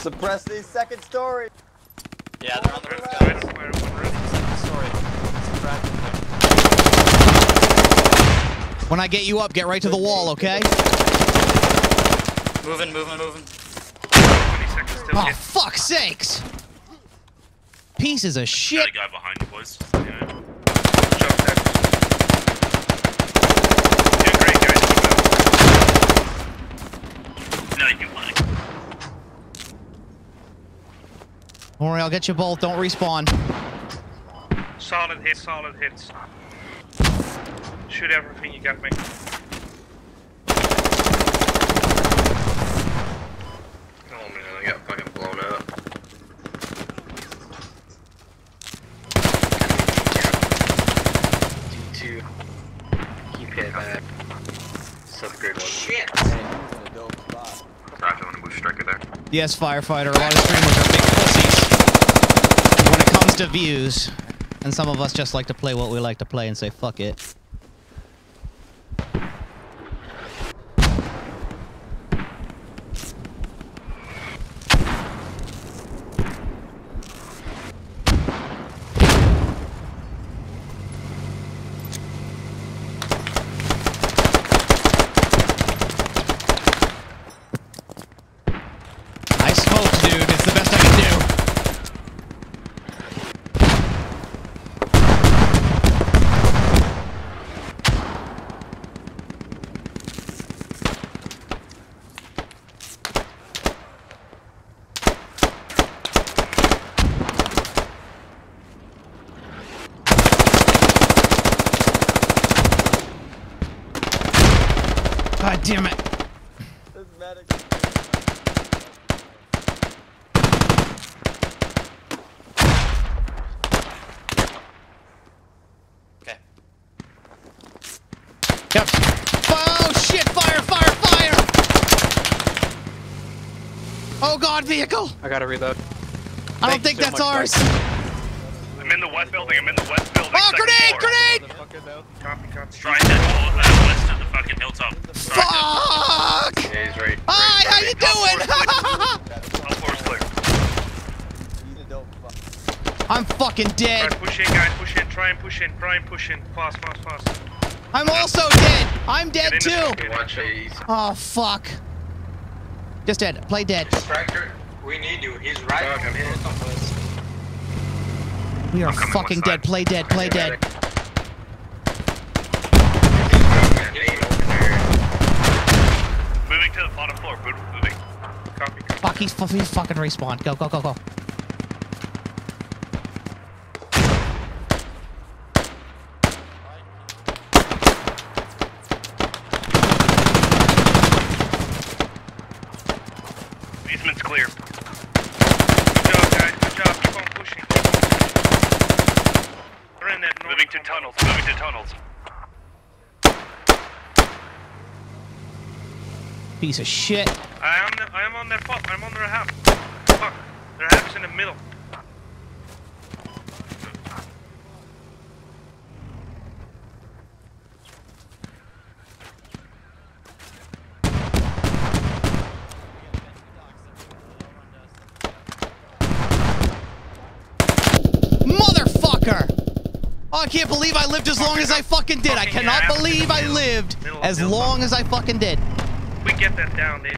Suppress these second story. Yeah, they're on the roof, Right guys. on fire, on the roof. Second story. It's a crack in there. When I get you up, get right to the wall, okay? Moving, moving, moving. 20 seconds still. Oh, Yeah. fuck's sakes! Pieces of Got shit. a guy behind you, boys. Shot that. Doing great, guys. Keep No, you like. Don't worry, I'll get you both. Don't respawn. Solid hits, solid hits. Shoot everything you got me. Oh man, I got fucking blown up. D2. Keep hitting that. Uh, Sub grade one. Shit! Man, he was in a dope spot. Roger, want to move striker there. Yes, firefighter. A lot of streamers are big pussies when it comes to views. And some of us just like to play what we like to play and say, fuck it. God damn it. This medic. Okay. Yep. Oh shit! Fire! Fire! Fire! Oh god, vehicle! I gotta reload. I don't Thank think so that's much, ours. I'm in the west building, I'm in the west building. Oh, grenade! floor. Grenade! Copy, copy. Strike that fucking hilltop. Strike. Fuck! Yeah, he's right. Hi, how you doing? All floors clear. He's a dope spot. I'm fucking dead. Alright, push in, guys, push in, try and push in, try and push in. Fast, fast, fast. I'm also dead. I'm dead Get the too. Watch. Oh fuck. Just dead. Play dead. Striker, we need you. He's right. I'm. We are I'm coming fucking dead. Play dead. Play dead. Moving to the bottom floor, move- moving. Copy, copy. Fuck, he's, he's fucking respawned. Go, go, go, go. Basement's clear. Good job, guys. Good job. Keep on pushing. They're in that north Moving to tunnels. Moving to tunnels. Piece of shit. I am. The, I am on their foot. I'm on their half. Fuck. Their half's in the middle. Motherfucker! Oh, I can't believe I lived as long as I fucking did. I cannot believe I lived as long as I fucking did. We get that down. They